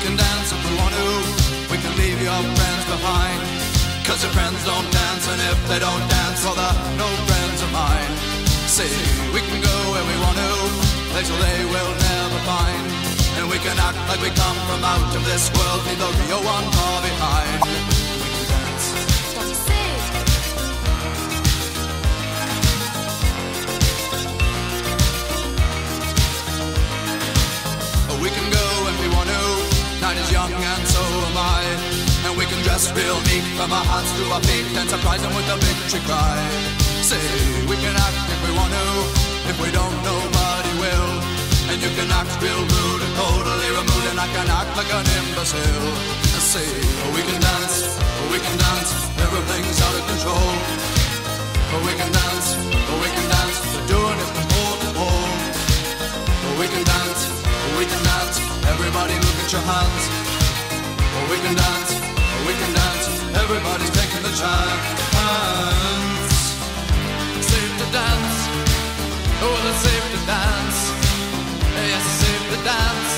can dance if we want to. We can leave your friends behind. Cause your friends don't dance, and if they don't dance, well, they're no friends of mine. See, we can go where we want to, places they will never find. And we can act like we come from out Night is young and so am I. And we can dress real neat from our hands to our feet and surprise them with a victory cry. Say we can act if we want to. If we don't, nobody will. And you can act real rude and totally removed, and I can act like an imbecile. Say we can dance, we can dance. Everything's out of control. We can dance, we can dance. We're doing it from pole to pole. We can dance. Everybody look at your hands. Oh, we can dance, oh, we can dance. Everybody's taking the chance. Safety dance. Oh, it's safe to dance. Yes, it's safe to dance.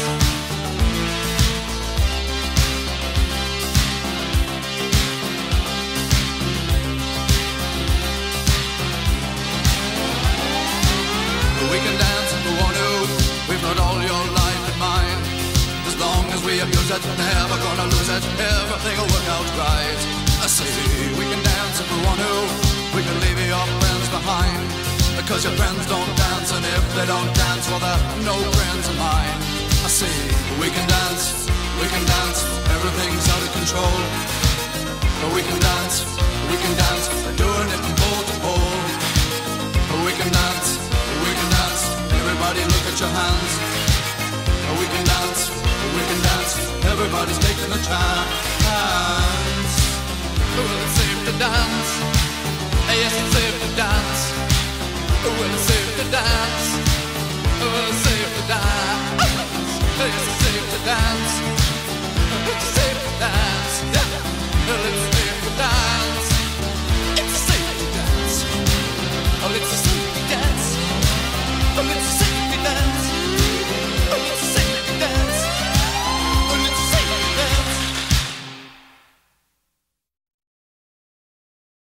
Abuse it, never gonna lose it. Everything will work out right. I say we can dance if we want to. We can leave your friends behind. Because your friends don't dance, and if they don't dance, well, they're no friends of mine. I we can dance, we can dance. Everything's out of control. But we can dance, we can dance. We're doing it from pole to pole. But We can dance, we can dance. Everybody look at your hands. Everybody's taking a chance. Well, it's safe to dance. Yes, it's safe to dance. Well, it's safe to dance. Well,